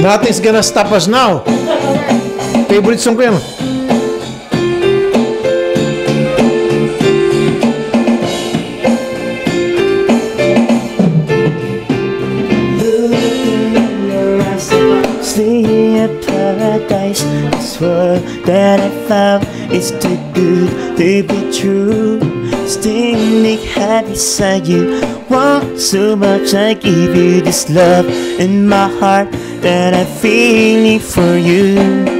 Nothing's gonna stop us now. Favorite song ko paradise, this world that I found is too good to be true. Beside you, want so much I give you this love in my heart that I feel feeling for you.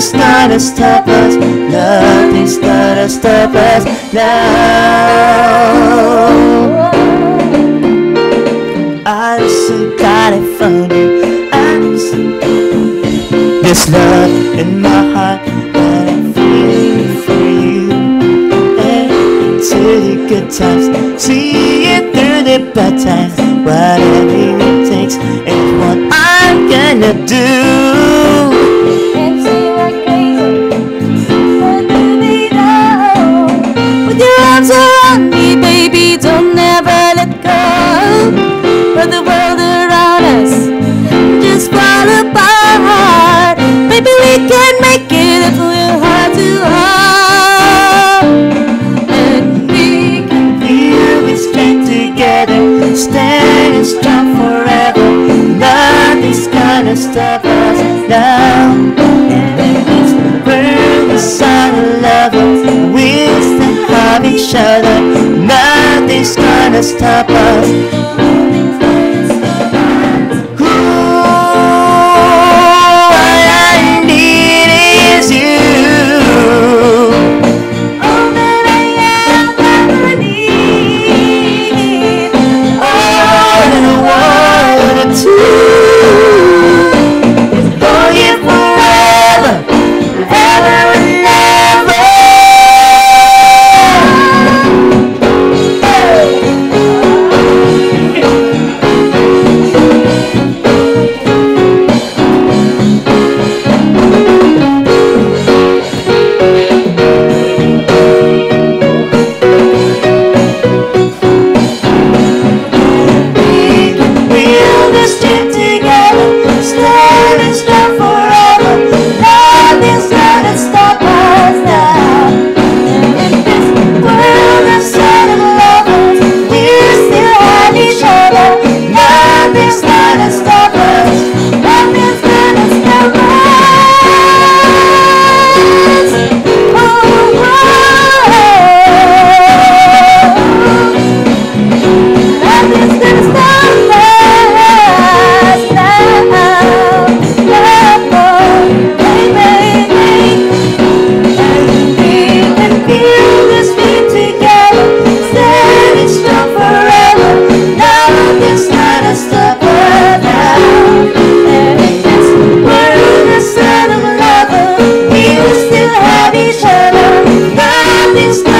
Nothing's gonna stop us. Nothing's gonna stop us now. I'm so glad I found you. I'm so this love in my heart that I'm feeling for you. And to the good times, see it through the bad times. Whatever it takes is what I'm gonna do.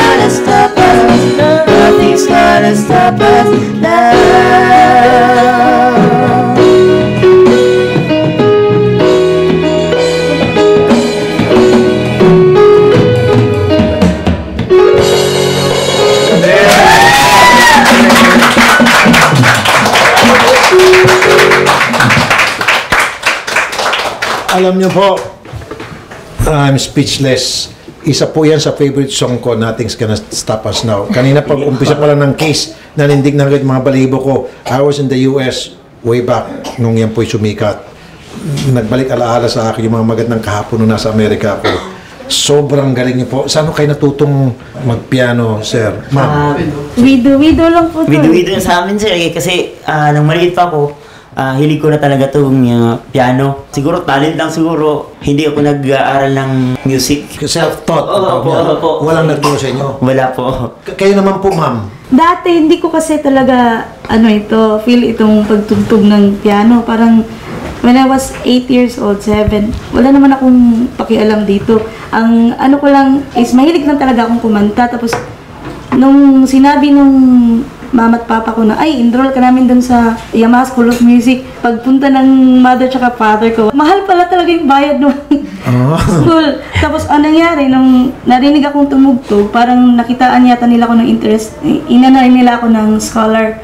Gonna stop us. Nothing's gonna stop us now. Alam niyo po, I'm speechless. Isa po yan sa favorite song ko, Nothing's Gonna Stop Us Now. Kanina pag umpisa pa lang ng case, nanindig na agad mga balibo ko. I was in the US way back nung yan po'y sumikat. Nagbalik alaala sa akin yung mga magandang kahapon nung nasa Amerika ako. Sobrang galing niyo po. Saan kayo natutong magpiano, sir? Ma'am. Wido, wido lang po to. Wido-wido yun sa amin sir eh, kasi ah, nung maliit pa ako, ah, hilig ko na talaga itong uh, piano. Siguro talent lang siguro. Hindi ako nag-aaral ng music. Self-taught. Oo, tawag opo, niya. opo. Walang nagturo sa inyo. Wala po. K- Kayo naman po, ma'am. Dati hindi ko kasi talaga ano ito, feel itong pagtugtog ng piano. Parang when I was 8 years old, 7, wala naman akong pakialam dito. Ang ano ko lang is mahilig lang talaga akong kumanta. Tapos nung sinabi nung mama at papa ko na, ay, enroll ka namin dun sa Yamaha School of Music. Pagpunta ng mother tsaka father ko, mahal pala talaga yung bayad nung Ah. school. Tapos anong nangyari, nung narinig akong tumugtog, parang nakitaan yata nila ako ng interest, inanarin nila ako ng scholar.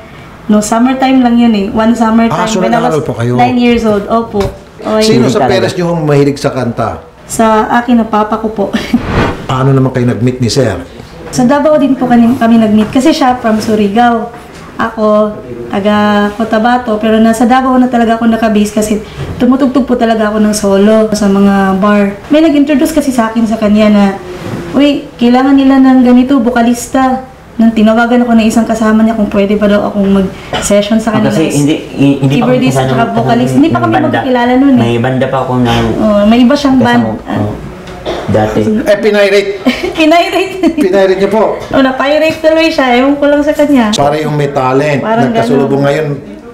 No, summertime lang yun eh. One summertime. Ah, so when I nag-aaral was po kayo? 9 years old. Opo. Okay. Sino sa parents ang mahilig sa kanta? Sa akin na papa ko po. Paano naman kayo nag-meet ni Sir? Sa Davao din po kami, kami nag-meet kasi siya from Surigao. Ako, taga Cotabato, pero nasa Davao na talaga ako nakabase kasi tumutugtog po talaga ako ng solo sa mga bar. May nag-introduce kasi sa akin sa kanya na, uy, kailangan nila ng ganito, vokalista. Nang tinawagan ako ng isang kasama niya kung pwede ba daw akong mag-session sa Ah, kanila. kasi hindi, hi- hindi pa kami kasama-. Hindi pa kami magkakilala nun eh. May banda pa ako ng Oh, may iba siyang band. kasama. Oh, dati. Eh, pinirate. Pinirate. Pinirate niyo po. oh, na-pirate tuloy siya. Ewan ko lang sa kanya. Para yung may talent. Parang Nagkasulubong ngayon,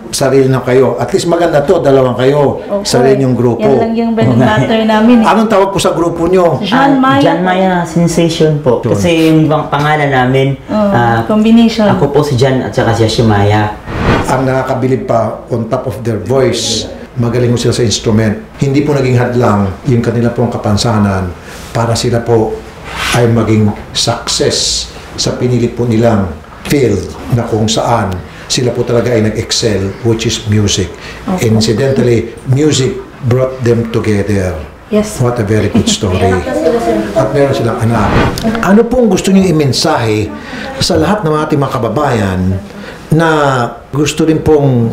sarili na kayo. At least maganda to, dalawang kayo. Opo, sarili yung grupo. Yan lang yung bread and butter namin. eh. Anong tawag po sa grupo nyo? John Ah, Maya. John Maya Sensation po. John. Kasi yung pang- pangalan namin, Oh, ah, combination. ako po si John at saka siya si Maya. Ang nakakabilib pa, on top of their voice, magaling sila sa instrument. Hindi po naging hadlang yung kanila pong kapansanan para sila po ay maging success sa pinili po nilang field na kung saan sila po talaga ay nag-excel, which is music. Incidentally, music brought them together. Yes. What a very good story. At meron silang anak. Ano pong gusto niyo imensahe sa lahat ng ating mga kababayan na gusto rin pong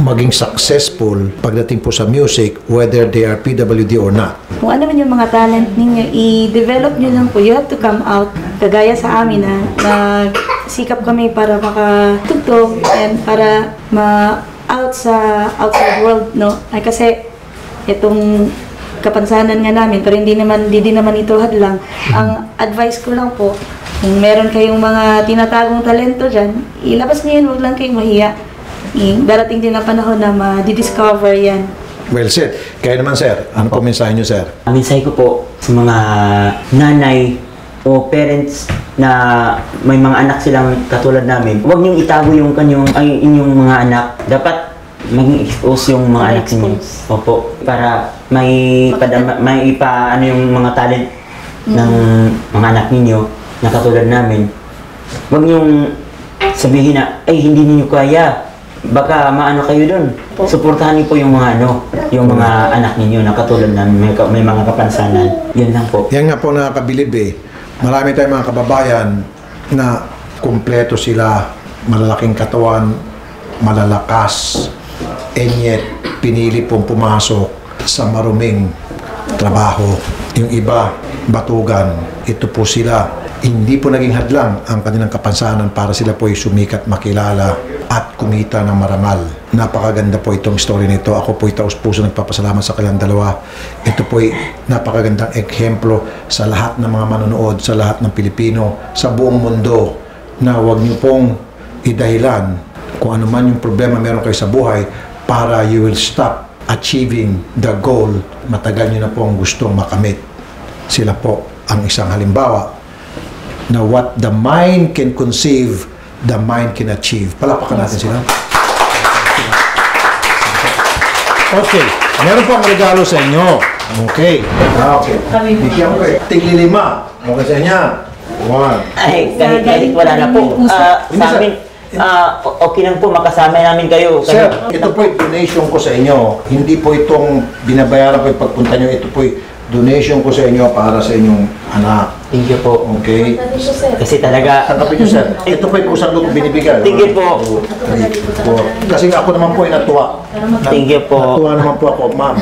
maging successful pagdating po sa music, whether they are PWD or not? Kung ano man yung mga talent ninyo, i-develop nyo lang po. You have to come out. Kagaya sa amin na nagsikap kami para makatugtog and para ma-out sa outside world, no? Ay kasi itong kapansanan nga namin, pero hindi naman, hindi naman ito hadlang. Ang advice ko lang po, kung meron kayong mga tinatagong talento dyan, ilabas niyo yun, huwag lang kayong mahiya. I- Darating din ang panahon na ma-discover yan. Well said. Kaya naman sir, ano po mensahe niyo sir? Ang mensahe ko po sa mga nanay o parents na may mga anak silang katulad namin, huwag niyong itago yung kanyang ay inyong mga anak. Dapat maging expose yung mga anak. Ma-expose. Opo, para may padama, may ipa ano yung mga talent ng mga anak ninyo na katulad namin. Huwag niyong sabihin na, ay hindi niyo kaya. Baka maano kayo doon. Suportahan niyo po yung mga ano, yung mga anak ninyo na katulad namin, may, may mga kapansanan. Yun lang po. Yan nga po nakakabilib eh. Marami tayong mga kababayan na kumpleto sila, malalaking katawan, malalakas, and yet pinili pong pumasok sa maruming trabaho. Yung iba, batugan, ito po sila. Hindi po naging hadlang ang kanilang kapansanan para sila po ay sumikat, makilala at kumita ng marangal. Napakaganda po itong story nito. Ako po ay taos puso nagpapasalamat sa kanilang dalawa. Ito po ay napakagandang ehemplo sa lahat ng mga manonood, sa lahat ng Pilipino, sa buong mundo na huwag niyo pong idahilan kung ano man yung problema meron kayo sa buhay para you will stop achieving the goal. Matagal niyo na po ang gustong makamit. Sila po ang isang halimbawa na what the mind can conceive, the mind can achieve. Palapakan natin sila. Okay. Meron po ang regalo sa inyo. Okay. Ah, okay. Bigyan ko eh. Tigli lima. Okay sa inyo. One. Ay, kahit, kahit wala na po. Ah, Hindi, sa amin, o- okay lang po, makasama namin kayo. Sir, ito po donation ko sa inyo. Hindi po itong binabayaran ko yung pagpunta nyo. Ito po donation ko sa inyo para sa inyong anak. Thank you po. Okay? Kasi talaga, Tanggapin nyo, sir. Ito po yung kusang loob binibigay. Thank you po. Three, four. Kasi ako naman po ay natuwa. Thank you po. Natuwa naman po ako, ma'am.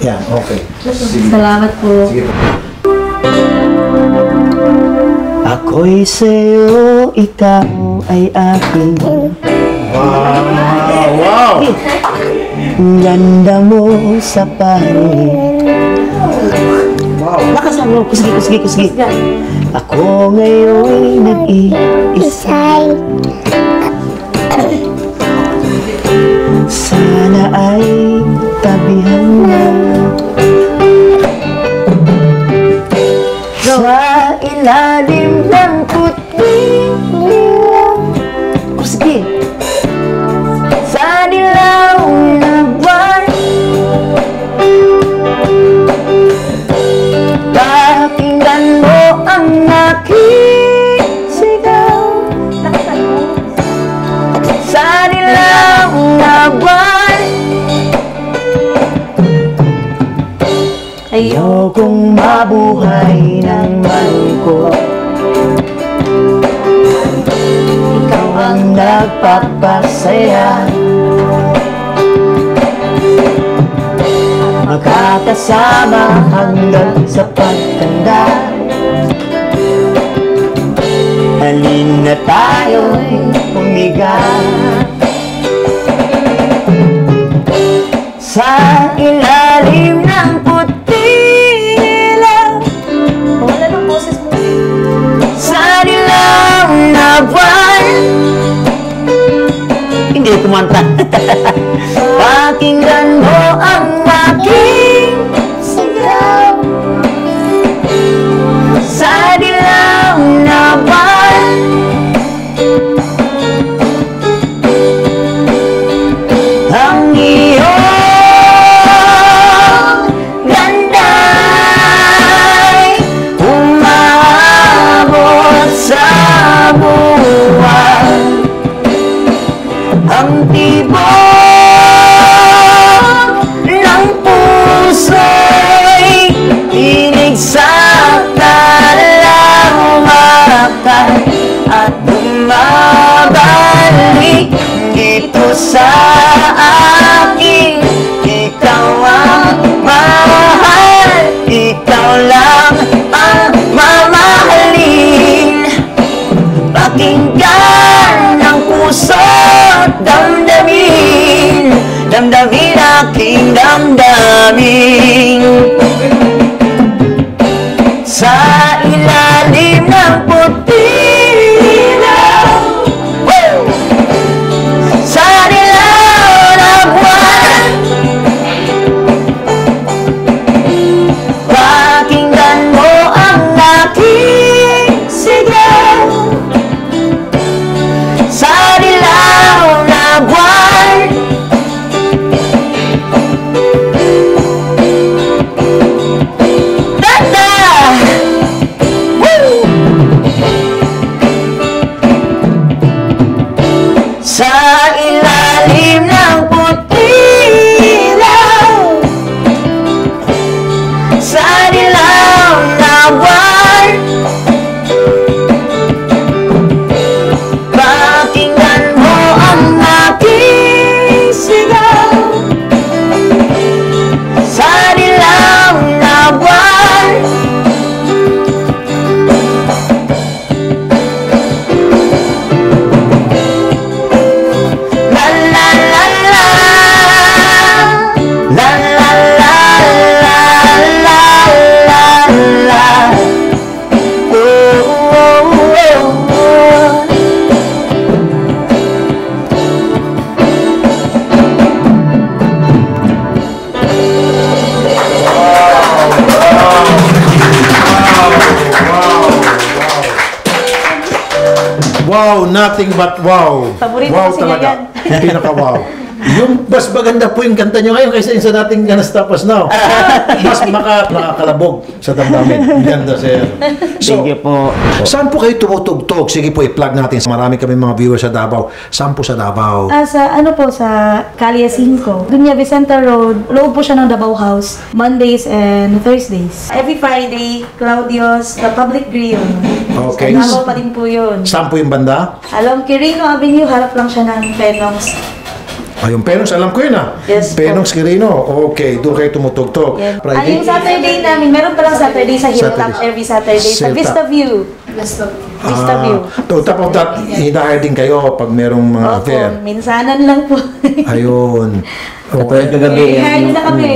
Yan, okay. Sige. Salamat po. Sige po. ako'y sa'yo, ikaw ay akin. Wow! Wow! Ganda mo sa paligid Lakas mo, kusgi, kusgi, kusgi. Ako ngayon nag-iisa nagpapasaya Magkakasama hanggang sa pagtanda. Halin na tayo'y humiga. Sa ilalim Hindi kumanta Pakinggan mo nothing but wow. Paborito wow talaga. Pinaka-wow. Yung mas maganda po yung kanta nyo ngayon kaysa yung sa dating Ganas Tapos Now. mas maka, nakakalabog sa damdamin. Ang Ganda, sir. Thank you po. Saan po kayo tumutugtog? Sige po, i-plug natin. Marami kami mga viewers sa Davao. Saan po sa Davao? Ah, sa ano po, sa Calia 5. Dunya Vicenta Road. Loob po siya ng Davao House. Mondays and Thursdays. Every Friday, Claudio's The Public Grill. Okay. Sa Davao pa din po yun. Saan po yung banda? Alam, Quirino Avenue, harap lang siya ng Penongs. Ah, yung Penongs, alam ko yun ah. Yes po. Penongs Quirino. Okay, doon kayo tumutugtog. Yan. Ah, Friday? yung Saturday namin, meron pa lang Saturday sa Hilltop Saturday. every Saturday. Sa Hilltop. Vista View. Vista Ah, View. to top of that, hinahire din kayo pag merong mga Opo, affair. minsanan lang po. Ayun. Katulad kagabi. Eh, yung- na kami.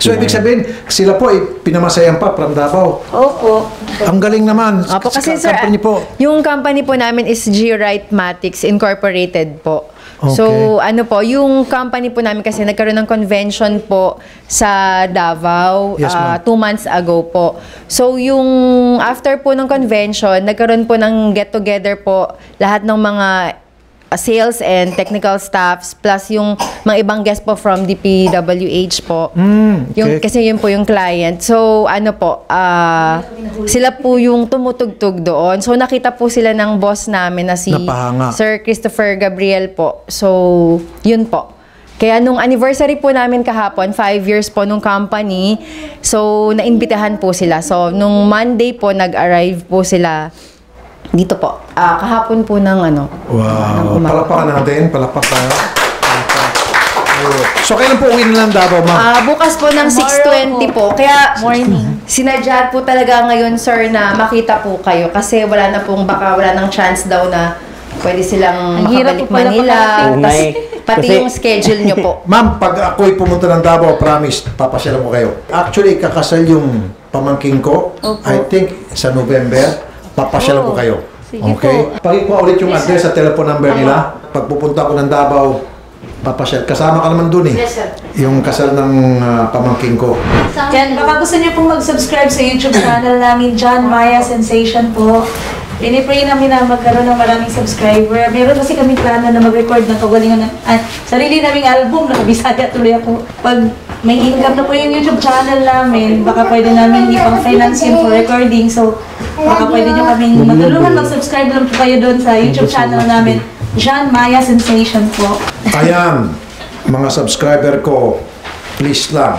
So, ibig sabihin, sila po ay pinamasayan pa from Davao. Opo. Ang galing naman. Opo, kasi Ka- sir, company po. yung company po namin is G Right Matics Incorporated po. Okay. So, ano po, yung company po namin kasi nagkaroon ng convention po sa Davao Yes, ma'am. two months ago po. So, yung after po ng convention, nagkaroon po ng get-together po lahat ng mga sales and technical staffs plus yung mga ibang guest po from DPWH po. Mm, Yung, okay. kasi yun po yung client. So, ano po, ah, sila po yung tumutugtog doon. So, nakita po sila ng boss namin na si Napahanga. Sir Christopher Gabriel po. So, yun po. Kaya nung anniversary po namin kahapon, five years po nung company, so naimbitahan po sila. So, nung Monday po, nag-arrive po sila dito po. Ah, kahapon po ng ano. ng Wow. umaga. Palakpakan natin. Ayun. So, kailan po uwi nilang Davao, ma'am? Ah, bukas po ng Tomorrow 6.20 po. Kaya Morning. sinadya po talaga ngayon, sir, na makita po kayo. Kasi wala na pong, baka wala nang chance daw na pwede silang Ang makabalik Manila. Tas, pati Kasi- yung schedule nyo po. Ma'am, pag ako'y pumunta ng Davao, promise, papasyalan ko kayo. Actually, kakasal yung pamangking ko. Opo. I think sa November, papasyalan ko kayo. sige okay? po. Ko ulit yung address at telephone number nila. Pag pupunta ko ng Davao, papasyal. Kasama ka naman dun eh. Yes, sir. Yung kasal ng ah, pamangking ko. Yan, baka gusto niyo pong mag-subscribe sa YouTube channel namin, John Maya Sensation po. Pinipray namin na magkaroon ng maraming subscriber. Meron kasi kami plano na mag-record ng kagalingan ng ah, sarili naming album. Nakabisaya tuloy ako. Pag may income na po yung YouTube channel namin, baka pwede namin ipang-finance yun for recording. So, baka pwede nyo kaming matulungan. Mag-subscribe lang po kayo doon sa YouTube channel namin, John Maya Sensation po. Ayan, mga subscriber ko, please lang,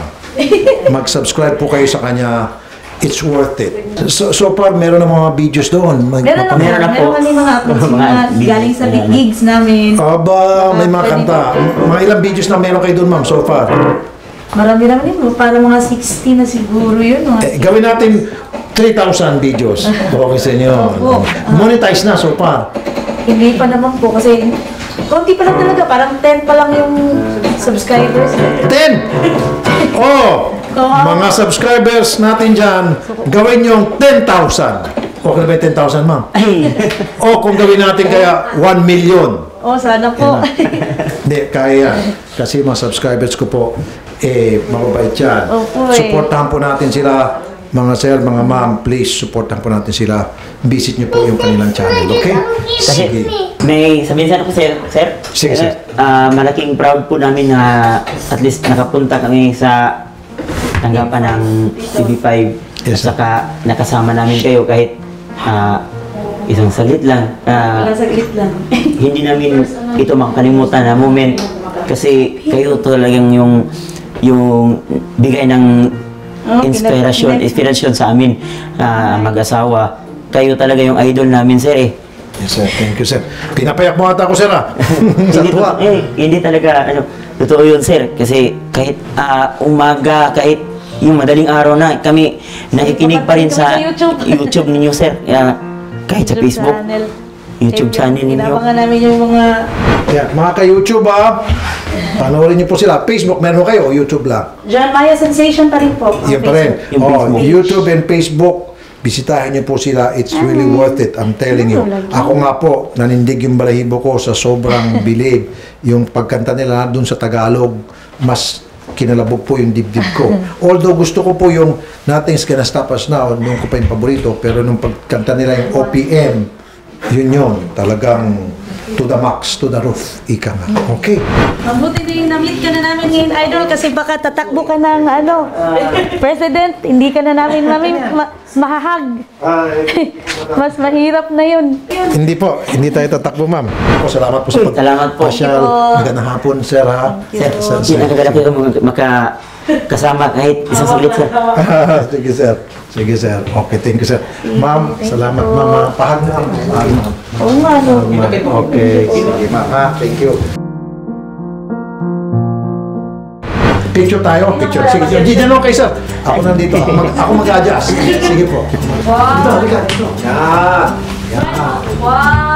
mag-subscribe po kayo sa kanya. It's worth it. So, so far, meron na mga videos doon. May- Meron na po. Meron na po. Meron kami mga uploads, Mga galing sa big gigs namin. Aba, may mga kanta. Mga ilang videos na meron kayo doon, ma'am, so far? Marami naman yun. Parang mga 60 na siguro yun. Mga Eh, gawin natin 3,000 videos. Okay sa inyo. Opo. Monetize na so far. Hindi pa naman po kasi konti pa lang talaga. Parang 10 pa lang yung subscribers. 10! Oh! Mga subscribers natin dyan, gawin yung 10,000. Okay na ba yung 10,000, ma'am? O kung gawin natin kaya 1 million. Oh, sana po. Hindi, kaya. Kasi mga subscribers ko po, eh, mababait yan. Opo, eh. Supportahan po natin sila. Mga sir, mga ma'am, please, supportahan po natin sila. Visit niyo po yung kanilang channel, okay? Kasi Sige. may sabihin sana po sir, sir. Sige, sir. Ah, malaking proud po namin na at least nakapunta kami sa tanggapan ng TV5 Yes, at saka nakasama namin kayo kahit ah, isang salit lang. Ah, Wala saglit lang. hindi namin ito makakalimutan na moment kasi kayo talagang yung yung bigay ng Oh, inspiration inspiration sa amin ah, mag-asawa kayo talaga yung idol namin sir eh Yes, sir. Thank you, sir. Pinapayak mo ata ako, sir, ah. Sa hindi, tuwa. eh, hindi talaga ano totoo yun sir kasi kahit ah, umaga kahit yung madaling araw na kami nakikinig pa rin sa YouTube. YouTube ninyo sir Ah, kahit sa Facebook channel. YouTube channel ninyo Inabangan namin yung mga Yan, mga ka-YouTube, ah. Panoorin niyo po sila. Facebook, meron kayo o YouTube lang? John Maya Sensation pa rin po. Yan pa rin. Yung Oh, Facebook. YouTube and Facebook, bisitahin niyo po sila. It's really worth it. I'm telling you. Ako nga po, nanindig yung balahibo ko sa sobrang bilib. Yung pagkanta nila doon sa Tagalog, mas kinalabog po yung dibdib ko. Although gusto ko po yung Nothing's Gonna Stop Us Now, nung ko pa yung paborito, pero nung pagkanta nila yung OPM, yun yun, talagang to the max, to the roof, ika nga. Okay. Mabuti na yung na-meet ka na namin ngayon, Idol, kasi baka tatakbo ka ng ano, president, hindi ka na namin mami, ma- mahahag. Mas mahirap na yun. Hindi po, hindi tayo tatakbo, ma'am. Po, salamat po sa pag Salamat po. Pasyal. Magandang hapon, sir, ha? Sir, Sir, hindi sir. nakagala ko maka kasama kahit isang saglit sir. Sige, sir. Sige, sir. Okay, thank you, sir. Ma'am, salamat, ma'am. ha? Pahag, ma'am. Pahag, ma'am. Oo nga, no. Okay, sige, ma'am, ha? Thank you. Picture tayo, picture. Sige, sige. Di dyan kayo, sir. Ako nandito. Ako, mag, ako mag-adjust. Sige po. Dito, halika, dito. Yan.